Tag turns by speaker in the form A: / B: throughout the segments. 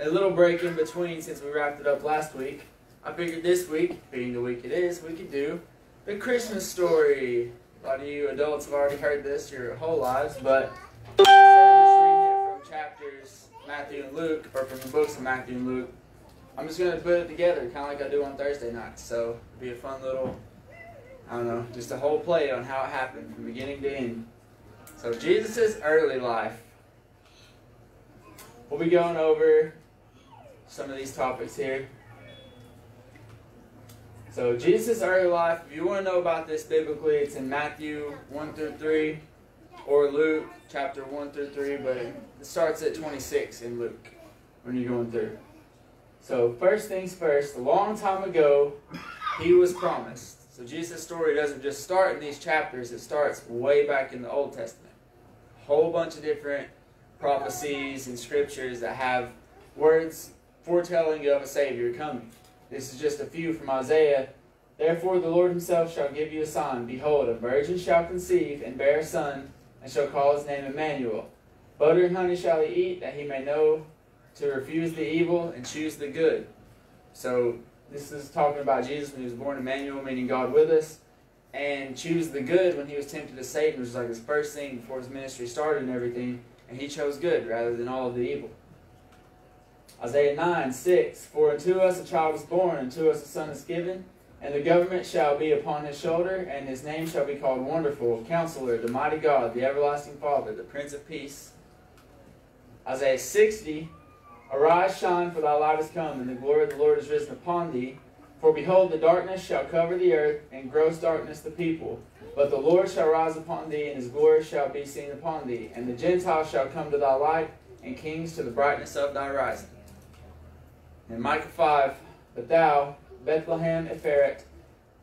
A: a little break in between since we wrapped it up last week. I figured this week, being the week it is, we could do the Christmas story. A lot of you adults have already heard this your whole lives, but instead of just reading it from chapters Matthew and Luke, or from the books of Matthew and Luke, I'm just going to put it together, kind of like I do on Thursday nights. So it'll be a fun little, I don't know, just a whole play on how it happened from beginning to end. So Jesus' early life. We'll be going over some of these topics here. So Jesus' early life, if you want to know about this biblically, it's in Matthew 1 through 3 or Luke chapter 1 through 3, but it starts at 26 in Luke when you're going through. So first things first, a long time ago, he was promised. So Jesus' story doesn't just start in these chapters, it starts way back in the Old Testament. A whole bunch of different prophecies and scriptures that have words foretelling of a Savior coming. This is just a few from Isaiah. Therefore the Lord himself shall give you a sign. Behold, a virgin shall conceive and bear a son, and shall call his name Emmanuel. Butter and honey shall he eat, that he may know to refuse the evil and choose the good. So this is talking about Jesus when he was born Emmanuel, meaning God with us, and choose the good when he was tempted to Satan, which was like his first thing before his ministry started and everything, and he chose good rather than all of the evil. Isaiah 9, 6, For unto us a child is born, unto us a son is given, and the government shall be upon his shoulder, and his name shall be called Wonderful, Counselor, the Mighty God, the Everlasting Father, the Prince of Peace. Isaiah 60, Arise, shine, for thy light is come, and the glory of the Lord is risen upon thee. For behold, the darkness shall cover the earth, and gross darkness the people. But the Lord shall rise upon thee, and his glory shall be seen upon thee. And the Gentiles shall come to thy light, and kings to the brightness of thy rising. In Micah 5, But thou, Bethlehem Ephraim,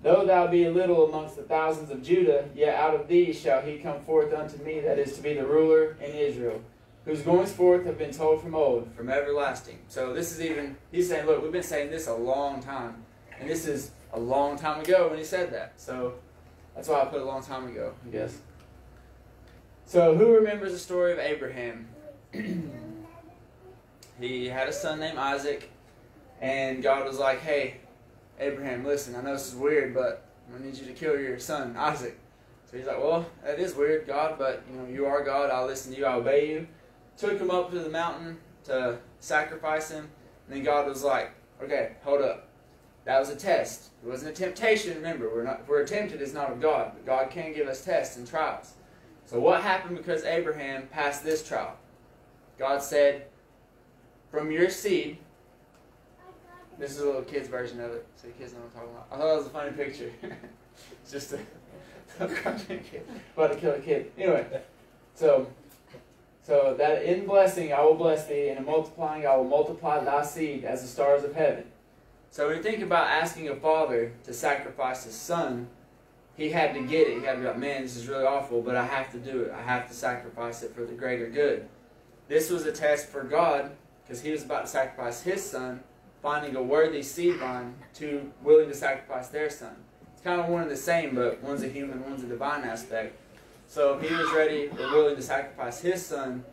A: though thou be little amongst the thousands of Judah, yet out of thee shall he come forth unto me that is to be the ruler in Israel, whose goings forth have been told from old, from everlasting. So this is even, he's saying, look, we've been saying this a long time. And this is a long time ago when he said that. So that's why I put a long time ago, I guess. So who remembers the story of Abraham? he had a son named Isaac, and God was like, hey, Abraham, listen, I know this is weird, but I need you to kill your son, Isaac. So he's like, well, that is weird, God, but you know, you are God. I'll listen to you. I'll obey you. Took him up to the mountain to sacrifice him. And then God was like, okay, hold up. That was a test. It wasn't a temptation. Remember, we're not we're tempted is not of God, but God can give us tests and trials. So what happened because Abraham passed this trial? God said, from your seed, this is a little kid's version of it, so the kids know what I'm talking about. I thought it was a funny picture. it's just a, a kid about to kill a kid. Anyway, so so that in blessing I will bless thee, and in multiplying I will multiply thy seed as the stars of heaven. So when you think about asking a father to sacrifice his son, he had to get it. He had to like, man, this is really awful, but I have to do it. I have to sacrifice it for the greater good. This was a test for God because he was about to sacrifice his son, finding a worthy seed line to willing to sacrifice their son. It's kind of one and the same, but one's a human, one's a divine aspect. So if he was ready or willing to sacrifice his son,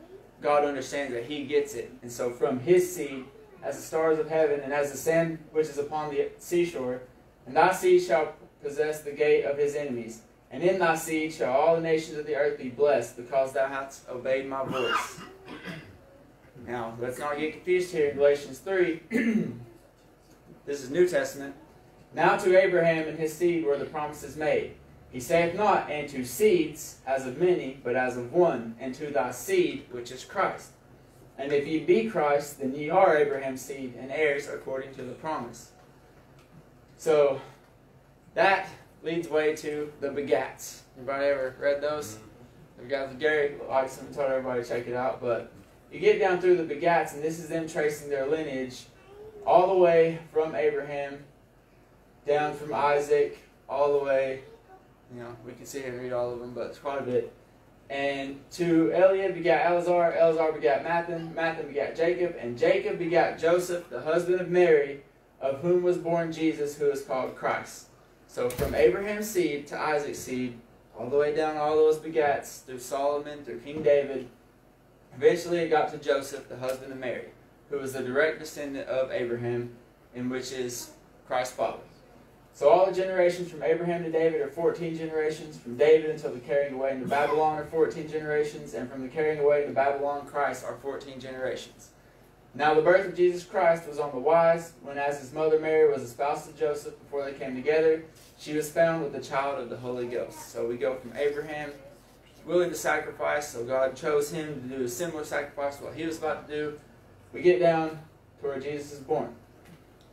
A: God understands that he gets it. And so from his seed, as the stars of heaven, and as the sand which is upon the seashore, and thy seed shall possess the gate of his enemies. And in thy seed shall all the nations of the earth be blessed, because thou hast obeyed my voice. Now, let's not get confused here in Galatians 3. this is New Testament. Now to Abraham and his seed were the promises made. He saith not, and to seeds as of many, but as of one, and to thy seed, which is Christ. And if ye be Christ, then ye are Abraham's seed, and heirs according to the promise. So, that leads way to the begats. Anybody ever read those? Mm-hmm. The begats. Gary likes them, told everybody to check it out, but you get down through the begats, and this is them tracing their lineage all the way from Abraham, down from Isaac, all the way you know, we can sit here and read all of them, but it's quite a bit. And to Eliab begat Eleazar, Eleazar begat Mathan, Matthan begat Jacob, and Jacob begat Joseph, the husband of Mary, of whom was born Jesus, who is called Christ. So from Abraham's seed to Isaac's seed, all the way down all those begats, through Solomon, through King David, eventually it got to Joseph, the husband of Mary, who was the direct descendant of Abraham, and which is Christ's father. So all the generations from Abraham to David are 14 generations. From David until the carrying away into Babylon are 14 generations. And from the carrying away into Babylon, Christ are 14 generations. Now the birth of Jesus Christ was on the wise, when as his mother Mary was espoused to Joseph before they came together, she was found with the child of the Holy Ghost. So we go from Abraham willing to sacrifice, so God chose him to do a similar sacrifice what he was about to do. We get down to where Jesus is born.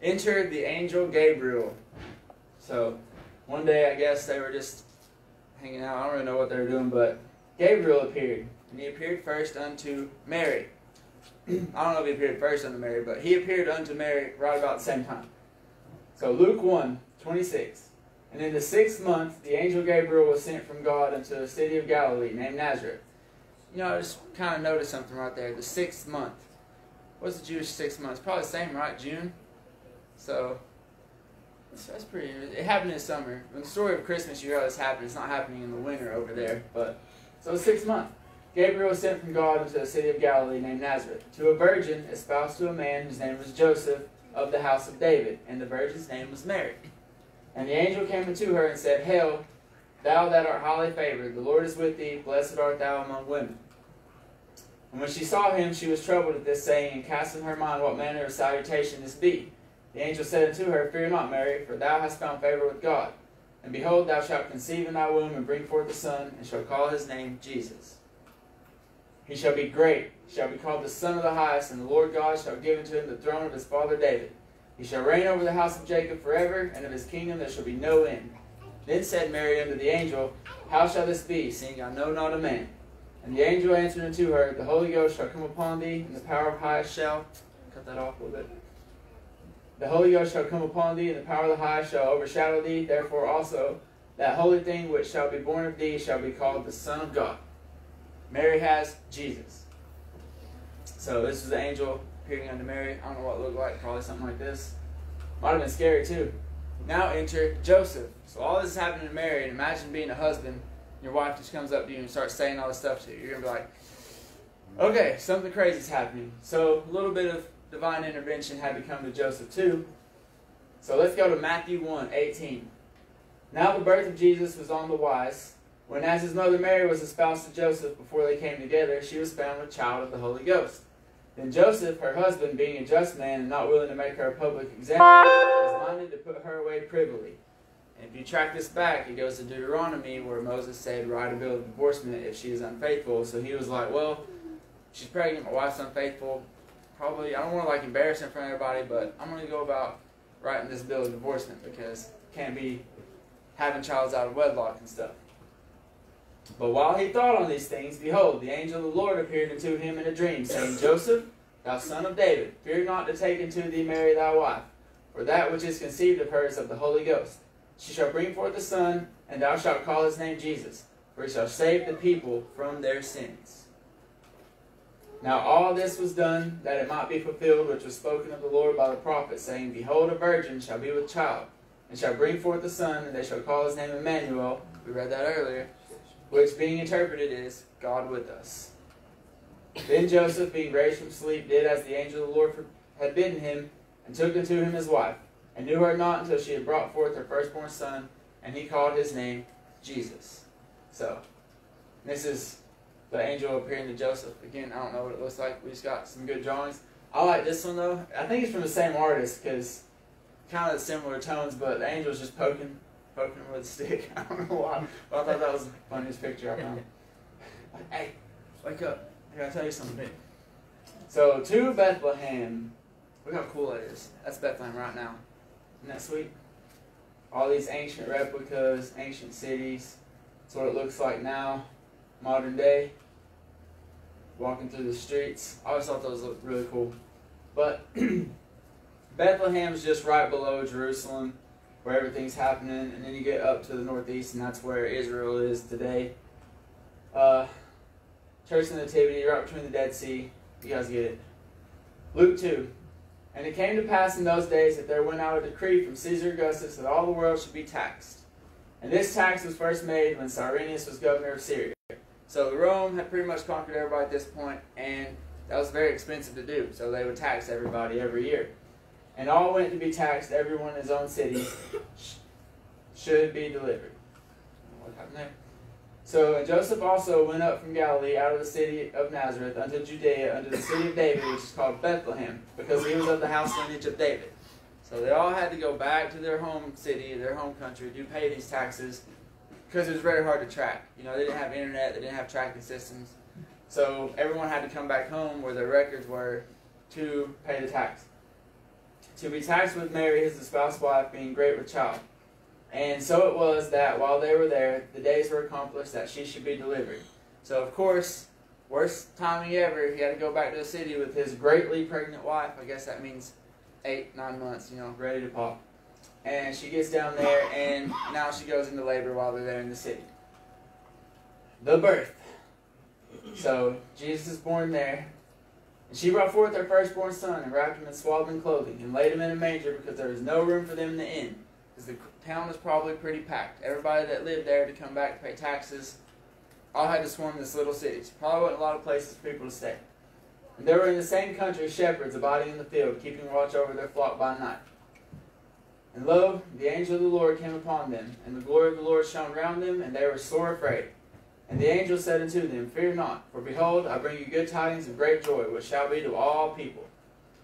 A: Entered the angel Gabriel. So one day I guess they were just hanging out. I don't really know what they were doing, but Gabriel appeared. And he appeared first unto Mary. I don't know if he appeared first unto Mary, but he appeared unto Mary right about the same time. So Luke 1, 26. And in the sixth month, the angel Gabriel was sent from God unto a city of Galilee named Nazareth. You know, I just kind of noticed something right there. The sixth month. What's the Jewish six months? Probably the same, right? June. So that's, that's pretty. It happened in summer. In the story of Christmas, you hear this happen. It's not happening in the winter over there, but so six months. Gabriel was sent from God into a city of Galilee named Nazareth to a virgin espoused to a man whose name was Joseph of the house of David, and the virgin's name was Mary. And the angel came unto her and said, Hail, thou that art highly favored, the Lord is with thee, blessed art thou among women. And when she saw him, she was troubled at this saying, and cast in her mind what manner of salutation this be. The angel said unto her, Fear not, Mary, for thou hast found favor with God. And behold, thou shalt conceive in thy womb, and bring forth a son, and shall call his name Jesus. He shall be great, shall be called the Son of the Highest, and the Lord God shall give unto him the throne of his father David. He shall reign over the house of Jacob forever, and of his kingdom there shall be no end. Then said Mary unto the angel, How shall this be, seeing I know not a man? And the angel answered unto her, The Holy Ghost shall come upon thee, and the power of highest shall. Cut that off a little bit. The Holy Ghost shall come upon thee, and the power of the highest shall overshadow thee. Therefore also, that holy thing which shall be born of thee shall be called the Son of God. Mary has Jesus. So this is the angel appearing Mary. I don't know what it looked like, probably something like this. Might have been scary too. Now enter Joseph. So all this is happening to Mary, and imagine being a husband, your wife just comes up to you and starts saying all this stuff to you. You're gonna be like, okay, something crazy is happening. So a little bit of divine intervention had to come to Joseph too. So let's go to Matthew 1, 18. Now the birth of Jesus was on the wise, when as his mother Mary was espoused to Joseph before they came together, she was found with child of the Holy Ghost. Then Joseph, her husband, being a just man and not willing to make her a public example, was minded to put her away privily. And if you track this back, it goes to Deuteronomy where Moses said, write a bill of divorcement if she is unfaithful. So he was like, well, she's pregnant, my wife's unfaithful. Probably, I don't want to like embarrass her in front of everybody, but I'm going to go about writing this bill of divorcement because can't be having childs out of wedlock and stuff. But while he thought on these things, behold, the angel of the Lord appeared unto him in a dream, saying, Joseph, thou son of David, fear not to take unto thee Mary thy wife, for that which is conceived of her is of the Holy Ghost. She shall bring forth a son, and thou shalt call his name Jesus, for he shall save the people from their sins. Now all this was done that it might be fulfilled which was spoken of the Lord by the prophet, saying, Behold, a virgin shall be with child, and shall bring forth a son, and they shall call his name Emmanuel. We read that earlier which being interpreted is God with us. Then Joseph, being raised from sleep, did as the angel of the Lord had bidden him, and took unto him his wife, and knew her not until she had brought forth her firstborn son, and he called his name Jesus. So, this is the angel appearing to Joseph. Again, I don't know what it looks like. We just got some good drawings. I like this one though. I think it's from the same artist because kind of similar tones, but the angel's just poking poking him with a stick. I don't know why, but I thought that was the funniest picture I found. Hey, wake up. I gotta tell you something. So, to Bethlehem. Look how cool that is. That's Bethlehem right now. Isn't that sweet? All these ancient replicas, ancient cities. That's what it looks like now, modern day. Walking through the streets. I always thought those looked really cool. But Bethlehem's just right below Jerusalem where everything's happening, and then you get up to the northeast, and that's where Israel is today. Uh, Church of the Nativity, right between the Dead Sea. You guys get it. Luke 2. And it came to pass in those days that there went out a decree from Caesar Augustus that all the world should be taxed. And this tax was first made when Cyrenius was governor of Syria. So Rome had pretty much conquered everybody at this point, and That was very expensive to do, so they would tax everybody every year. And all went to be taxed, everyone in his own city should be delivered. What happened there? So Joseph also went up from Galilee out of the city of Nazareth unto Judea, unto the city of David, which is called Bethlehem, because he was of the house lineage of David. So they all had to go back to their home city, their home country, to pay these taxes, because it was very hard to track. You know, they didn't have internet, they didn't have tracking systems. So everyone had to come back home where their records were to pay the tax. To be taxed with Mary, his espoused wife, being great with child. And so it was that while they were there, the days were accomplished that she should be delivered. So, of course, worst timing ever, he had to go back to the city with his greatly pregnant wife. I guess that means eight, nine months, you know, ready to pop. And she gets down there, and now she goes into labor while they're there in the city. The birth. So, Jesus is born there. And she brought forth her firstborn son, and wrapped him in swaddling clothing, and laid him in a manger, because there was no room for them in the inn because the town was probably pretty packed. Everybody that lived there to come back to pay taxes all had to swarm this little city. So probably wasn't a lot of places for people to stay. And there were in the same country shepherds abiding in the field, keeping watch over their flock by night. And lo, the angel of the Lord came upon them, and the glory of the Lord shone round them, and they were sore afraid. And the angel said unto them, Fear not, for behold, I bring you good tidings of great joy, which shall be to all people.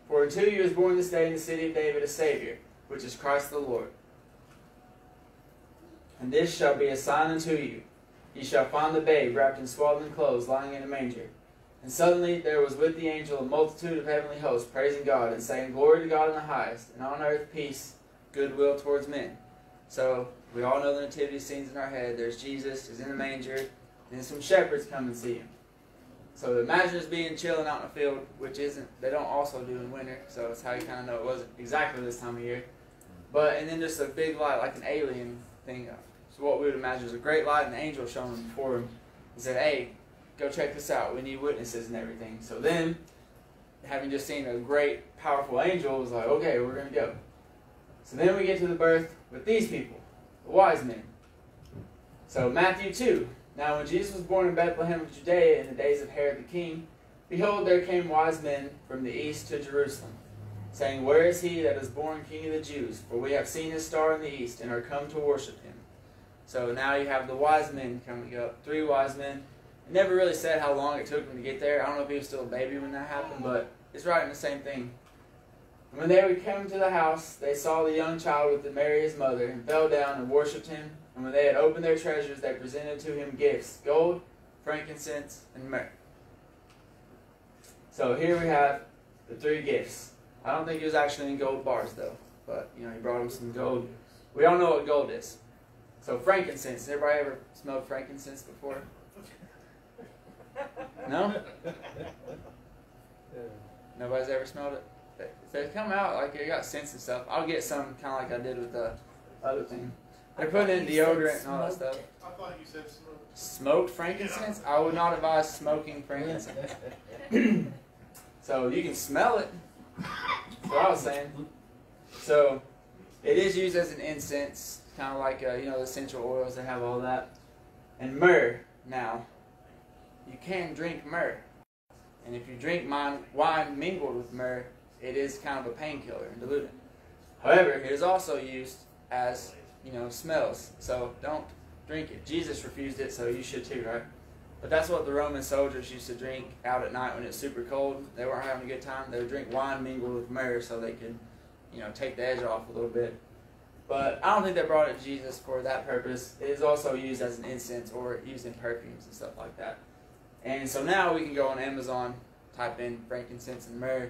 A: For unto you is born this day in the city of David a Savior, which is Christ the Lord. And this shall be a sign unto you. Ye shall find the babe wrapped in swaddling clothes, lying in a manger. And suddenly there was with the angel a multitude of heavenly hosts, praising God, and saying, Glory to God in the highest, and on earth peace, goodwill towards men. So, we all know the nativity scenes in our head. There's Jesus, he's in the manger, and some shepherds come and see him. So imagine us being chilling out in the field, which isn't, they don't also do in winter, so it's how you kind of know it wasn't exactly this time of year. But, and then just a big light, like an alien thing. So what we would imagine is a great light and an angel shone before him and said, hey, go check this out. We need witnesses and everything. So then, having just seen a great, powerful angel, was like, okay, we're going to go. So then we get to the birth with these people, the wise men. So Matthew 2. Now when Jesus was born in Bethlehem of Judea in the days of Herod the king, behold, there came wise men from the east to Jerusalem saying, Where is he that is born King of the Jews? For we have seen his star in the east, and are come to worship him. So now you have the wise men coming up, three wise men. It never really said how long it took them to get there. I don't know if he was still a baby when that happened, but it's right in the same thing. When they would come to the house, they saw the young child with the Mary his mother, and fell down and worshipped him. And when they had opened their treasures, they presented to him gifts gold, frankincense, and myrrh. So here we have the three gifts I don't think he was actually in gold bars though, but you know he brought him some gold. We all know what gold is. So frankincense. Everybody ever smelled frankincense before? No. Nobody's ever smelled it. If they come out like they got scents and stuff, I'll get some kind of like I did with the other thing. They're putting in deodorant and all that stuff.
B: I thought you said smoked.
A: Smoked frankincense? I would not advise smoking frankincense. so you can smell it. That's what I was saying. So it is used as an incense, kind of like uh, you know the essential oils that have all that. And myrrh. Now, you can drink myrrh, and if you drink wine, wine mingled with myrrh, it is kind of a painkiller and dilutant. However, it is also used as you know smells. So don't drink it. Jesus refused it, so you should too, right? But that's what the Roman soldiers used to drink out at night when it's super cold. They weren't having a good time. They would drink wine mingled with myrrh so they could, you know, take the edge off a little bit. But I don't think they brought it to Jesus for that purpose. It is also used as an incense or used in perfumes and stuff like that. And so now we can go on Amazon, type in frankincense and myrrh,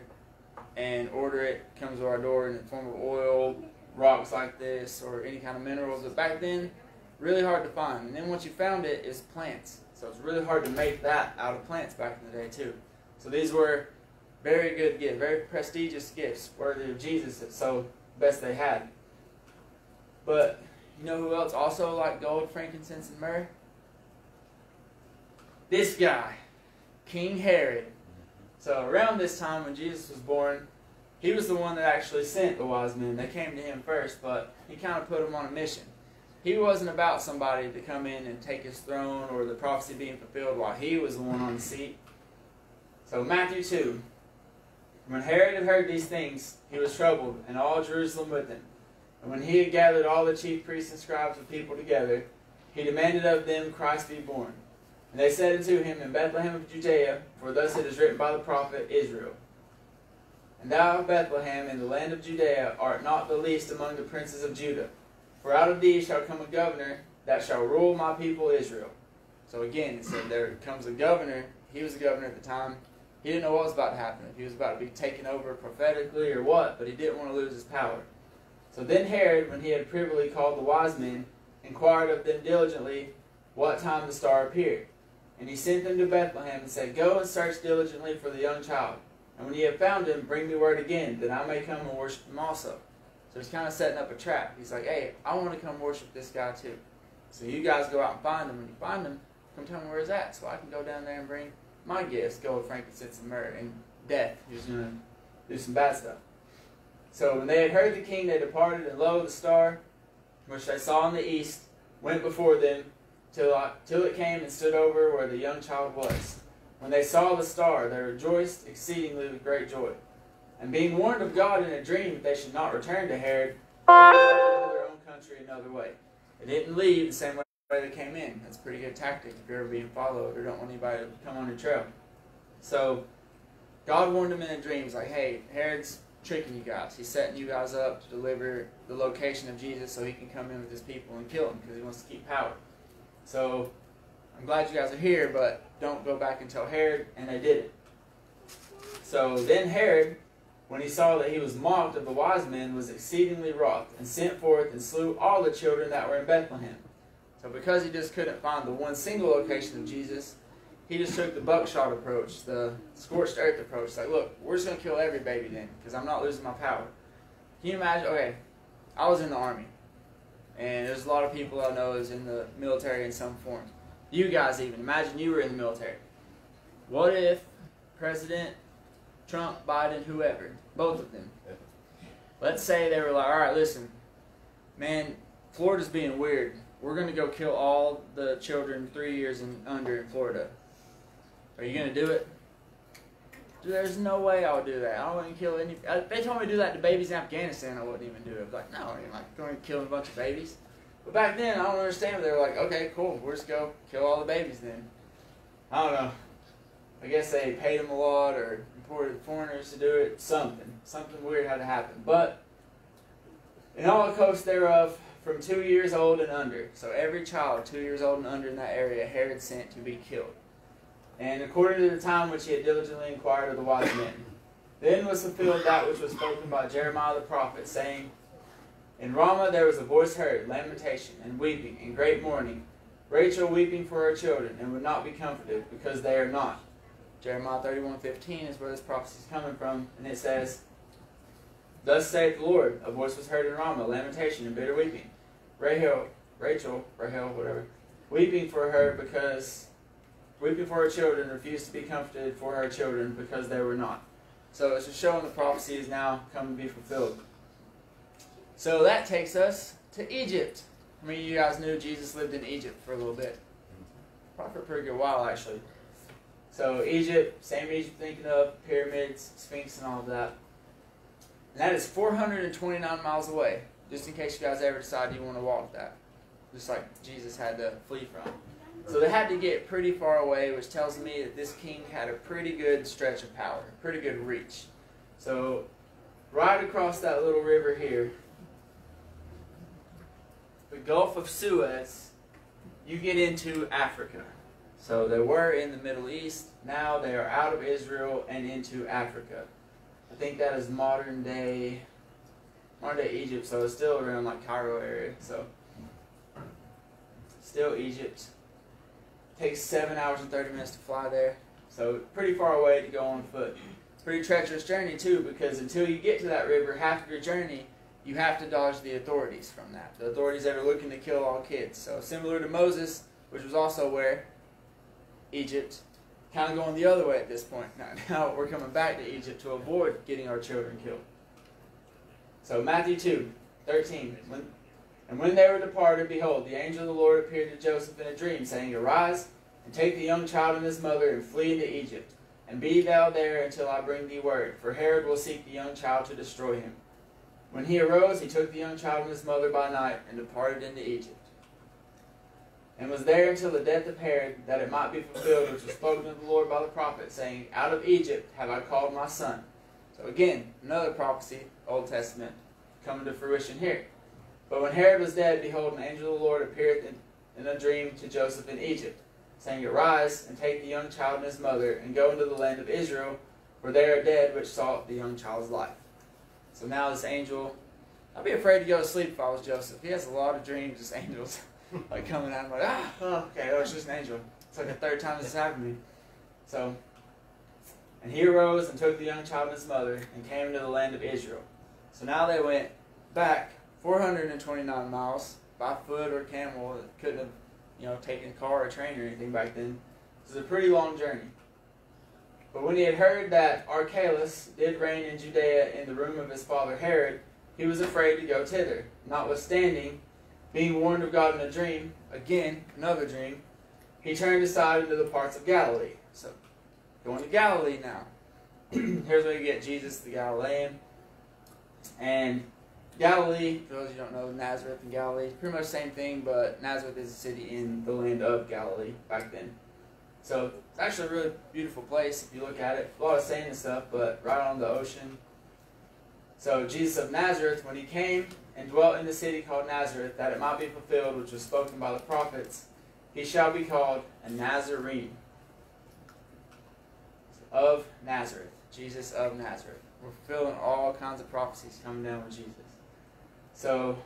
A: and order it. it comes to our door in the form of oil, rocks like this, or any kind of minerals. But back then, really hard to find. And then once you found it, it's plants. So it's really hard to make that out of plants back in the day too. So these were very good gifts, very prestigious gifts, worthy of Jesus. So best they had. But you know who else also liked gold, frankincense, and myrrh? This guy, King Herod. So around this time when Jesus was born, he was the one that actually sent the wise men. They came to him first, but he kind of put them on a mission he wasn't about somebody to come in and take his throne or the prophecy being fulfilled while he was the one on the seat. So Matthew 2. When Herod had heard these things, he was troubled, and all Jerusalem with him. And when he had gathered all the chief priests and scribes of people together, he demanded of them Christ be born. And they said unto him, In Bethlehem of Judea, for thus it is written by the prophet Israel. And thou, Bethlehem, in the land of Judea, art not the least among the princes of Judah. For out of thee shall come a governor that shall rule my people Israel. So again, it said there comes a governor. He was a governor at the time. He didn't know what was about to happen. He was about to be taken over prophetically or what, but he didn't want to lose his power. So then Herod, when he had privily called the wise men, inquired of them diligently what time the star appeared. And he sent them to Bethlehem and said, Go and search diligently for the young child. And when ye have found him, bring me word again, that I may come and worship him also. So he's kind of setting up a trap. He's like, Hey, I want to come worship this guy too. So you guys go out and find him. When you find him, come tell me where he's at, so I can go down there and bring my gifts, go gold, frankincense, and myrrh, and death. He's going to do some bad stuff. So when they had heard the king, they departed, and lo, the star, which they saw in the east, went before them, till, till it came and stood over where the young child was. When they saw the star, they rejoiced exceedingly with great joy. And being warned of God in a dream that they should not return to Herod, they went to their own country another way. They didn't leave the same way they came in. That's a pretty good tactic if you're ever being followed or don't want anybody to come on your trail. So, God warned them in a dream. Like, hey, Herod's tricking you guys. He's setting you guys up to deliver the location of Jesus so he can come in with his people and kill him because he wants to keep power. So, I'm glad you guys are here, but don't go back and tell Herod, and they did it. So then Herod, when he saw that he was mocked of the wise men, was exceedingly wroth, and sent forth and slew all the children that were in Bethlehem. So because he just couldn't find the one single location of Jesus, he just took the buckshot approach, the scorched earth approach. Like, look, we're just going to kill every baby then, because I'm not losing my power. Can you imagine? Okay, I was in the army, and there's a lot of people I know is in the military in some form. You guys even, imagine you were in the military. What if President Trump, Biden, whoever, both of them, let's say they were like, all right, listen, man, Florida's being weird. We're going to go kill all the children three years and under in Florida. Are you going to do it? There's no way I would do that. I wouldn't kill any. If they told me to do that to babies in Afghanistan, I wouldn't even do it. I'd be like, no, I'm not going to kill a bunch of babies. But back then, I don't understand. They were like, okay, cool, we'll just go kill all the babies then. I don't know. I guess they paid them a lot or imported foreigners to do it. Something. Something weird had to happen. But in all the coast thereof, from two years old and under. So every child two years old and under in that area, Herod sent to be killed. And according to the time which he had diligently inquired of the wise men. Then was fulfilled that which was spoken by Jeremiah the prophet, saying, in Ramah there was a voice heard, lamentation, and weeping, and great mourning. Rachel weeping for her children, and would not be comforted, because they are not. Jeremiah 31.15 is where this prophecy is coming from, and it says, Thus saith the Lord, a voice was heard in Ramah, lamentation and bitter weeping. Rahel, Rachel, Rahel, whatever, weeping for her because, weeping for her children, refused to be comforted for her children because they were not. So it's just showing the prophecy is now come to be fulfilled. So that takes us to Egypt. I mean, you guys knew Jesus lived in Egypt for a little bit. Probably for a pretty good while, actually. So Egypt, same Egypt thinking of, pyramids, Sphinx, and all of that. And that is 429 miles away, just in case you guys ever decide you want to walk that. Just like Jesus had to flee from. So they had to get pretty far away, which tells me that this king had a pretty good stretch of power, pretty good reach. So right across that little river here, the Gulf of Suez, you get into Africa. So they were in the Middle East. Now they are out of Israel and into Africa. I think that is modern day, modern day Egypt. So it's still around like Cairo area. So still Egypt. Takes seven hours and thirty minutes to fly there. So pretty far away to go on foot. Pretty treacherous journey too, because until you get to that river, half of your journey you have to dodge the authorities from that. The authorities that are looking to kill all kids. So similar to Moses, which was also where Egypt, kind of going the other way at this point. Now, now we're coming back to Egypt to avoid getting our children killed. So Matthew 2, 13. When, and when they were departed, behold, the angel of the Lord appeared to Joseph in a dream, saying, Arise, and take the young child and his mother, and flee into Egypt, And be thou there until I bring thee word, for Herod will seek the young child to destroy him. When he arose, he took the young child and his mother by night and departed into Egypt. And was there until the death of Herod, that it might be fulfilled which was spoken of the Lord by the prophet, saying, Out of Egypt have I called my son. So again, another prophecy, Old Testament, coming to fruition here. But when Herod was dead, behold, an angel of the Lord appeared in, a dream to Joseph in Egypt, saying, Arise and take the young child and his mother, and go into the land of Israel, for they are dead which sought the young child's life. So now this angel, I'd be afraid to go to sleep if I was Joseph. He has a lot of dreams, just angels like coming out. I'm like, ah, oh, okay, oh, it's just an angel. It's like the third time this happened to me. So, and he arose and took the young child and his mother and came into the land of Israel. So now they went back 429 miles by foot or camel. Couldn't have, you know, taken a car or train or anything back then. It was a pretty long journey. But when he had heard that Archelaus did reign in Judea in the room of his father Herod, he was afraid to go thither. Notwithstanding, being warned of God in a dream, again, another dream, he turned aside into the parts of Galilee. So, going to Galilee now. Here's where you get Jesus the Galilean. And Galilee, for those you don't know, Nazareth and Galilee, pretty much the same thing, but Nazareth is a city in the land of Galilee back then. So it's actually a really beautiful place if you look at it. A lot of sand and stuff, but right on the ocean. So Jesus of Nazareth, when he came and dwelt in the city called Nazareth, that it might be fulfilled which was spoken by the prophets, he shall be called a Nazarene of Nazareth. Jesus of Nazareth. We're fulfilling all kinds of prophecies coming down with Jesus. So,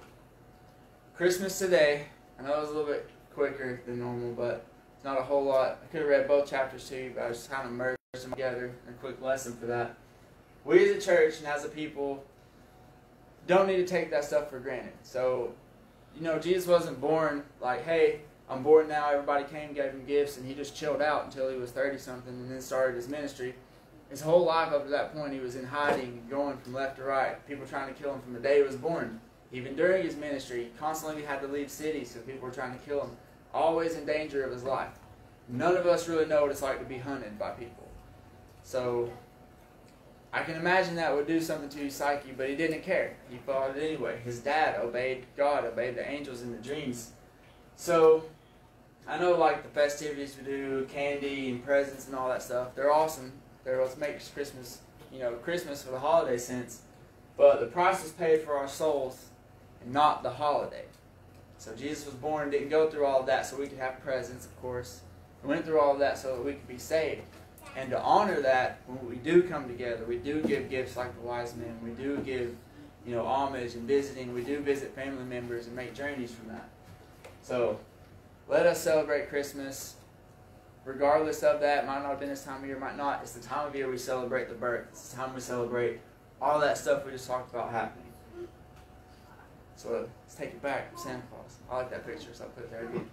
A: Christmas today, I know it was a little bit quicker than normal, but not a whole lot. I could have read both chapters to you, but I just kind of merged them together. A quick lesson for that. We as a church and as a people don't need to take that stuff for granted. So, you know, Jesus wasn't born like, hey, I'm born now. Everybody came, gave him gifts, and he just chilled out until he was 30 something and then started his ministry. His whole life up to that point, he was in hiding, going from left to right. People trying to kill him from the day he was born. Even during his ministry, he constantly had to leave cities because people were trying to kill him always in danger of his life. None of us really know what it's like to be hunted by people. So I can imagine that would do something to his psyche, but he didn't care. He followed it anyway. His dad obeyed God, obeyed the angels in the dreams. So I know like the festivities we do, candy and presents and all that stuff, they're awesome. They're what makes Christmas, you know, Christmas for the holiday sense. But the price was paid for our souls and not the holiday. So Jesus was born, didn't go through all of that so we could have presents, of course. We went through all of that so that we could be saved. And to honor that, when we do come together, we do give gifts like the wise men. We do give, you know, homage and visiting. We do visit family members and make journeys from that. So let us celebrate Christmas. Regardless of that, might not have been this time of year, might not. It's the time of year we celebrate the birth. It's the time we celebrate all that stuff we just talked about happening. So let's take it back from Santa Claus. I like that picture, so I'll put it there again.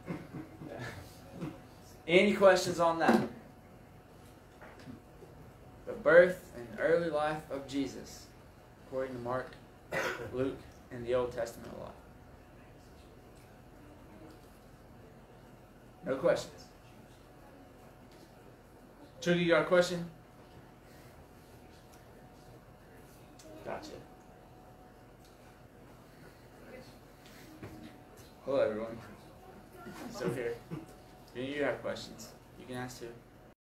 A: Yeah. Any questions on that? The birth and early life of Jesus, according to Mark, Luke, and the Old Testament a lot. No questions. Chucky, you got a question? Gotcha. Hello, everyone. Still here. Do you have questions? You can ask too.